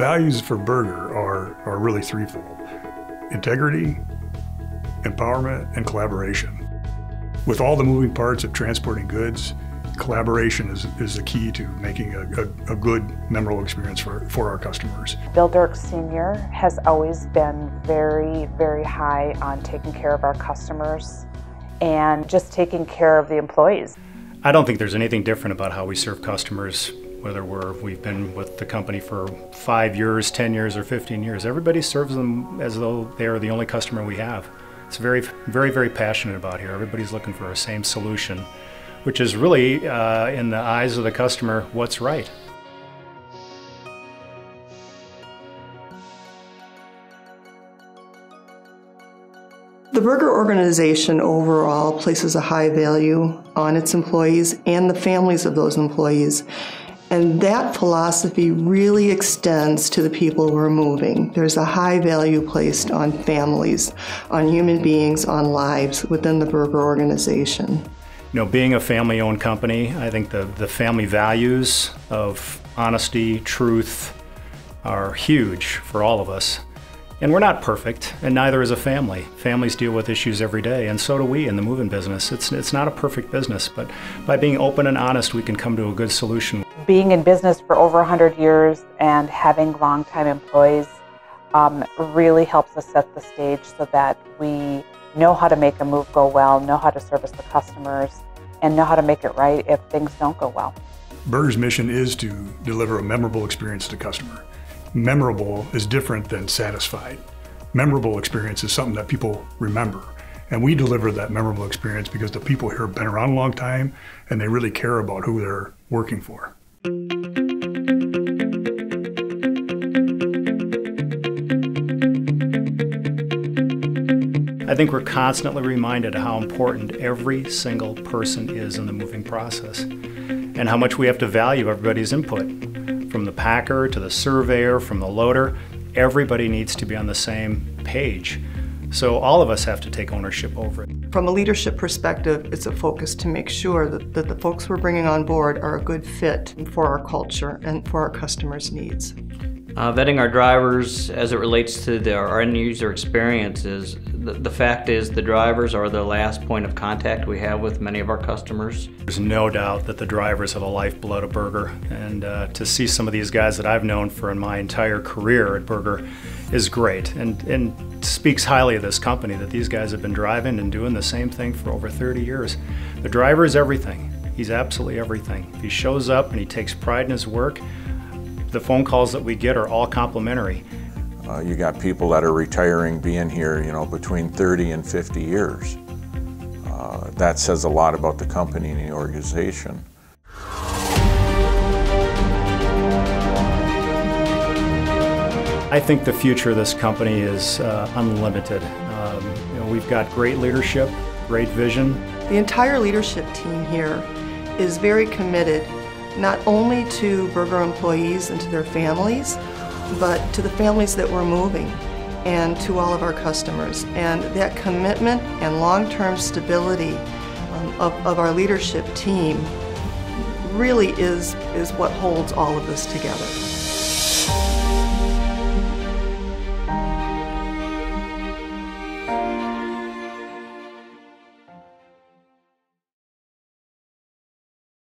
values for Berger are, are really threefold integrity, empowerment, and collaboration. With all the moving parts of transporting goods, collaboration is, is the key to making a, a, a, good, memorable experience for, for our customers. Bill Dirk Sr. has always been very, very high on taking care of our customers and just taking care of the employees. I don't think there's anything different about how we serve customers, whether we're, we've been with the company for five years, 10 years, or 15 years. Everybody serves them as though they are the only customer we have. It's very, very, very passionate about here. Everybody's looking for a same solution, which is really, uh, in the eyes of the customer, what's right. The Berger organization overall places a high value on its employees and the families of those employees. And that philosophy really extends to the people who are moving. There's a high value placed on families, on human beings, on lives within the Berger organization. You know, being a family owned company, I think the, the family values of honesty, truth are huge for all of us. And we're not perfect, and neither is a family. Families deal with issues every day, and so do we in the moving business. It's, it's not a perfect business, but by being open and honest, we can come to a good solution. Being in business for over 100 years and having longtime employees um, really helps us set the stage so that we know how to make a move go well, know how to service the customers, and know how to make it right if things don't go well. Berger's mission is to deliver a memorable experience to the customer memorable is different than satisfied. Memorable experience is something that people remember. And we deliver that memorable experience because the people here have been around a long time and they really care about who they're working for. I think we're constantly reminded how important every single person is in the moving process and how much we have to value everybody's input from the packer to the surveyor, from the loader, everybody needs to be on the same page. So all of us have to take ownership over it. From a leadership perspective, it's a focus to make sure that, that the folks we're bringing on board are a good fit for our culture and for our customers' needs. Uh, vetting our drivers as it relates to the, our end user experiences, the, fact is the drivers are the last point of contact we have with many of our customers. There's no doubt that the drivers are the lifeblood of Berger, and uh, to see some of these guys that I've known for my entire career at Berger is great, and, and speaks highly of this company that these guys have been driving and doing the same thing for over 30 years. The driver is everything. He's absolutely everything. If he shows up and he takes pride in his work, the phone calls that we get are all complimentary. Uh, you got people that are retiring, being here, you know, between 30 and 50 years. Uh, that says a lot about the company and the organization. I think the future of this company is uh, unlimited. Um, you know, we've got great leadership, great vision. The entire leadership team here is very committed not only to Berger employees and to their families, but to the families that we're moving and to all of our customers. And that commitment and long-term stability um, of, of our leadership team really is, is what holds all of this together.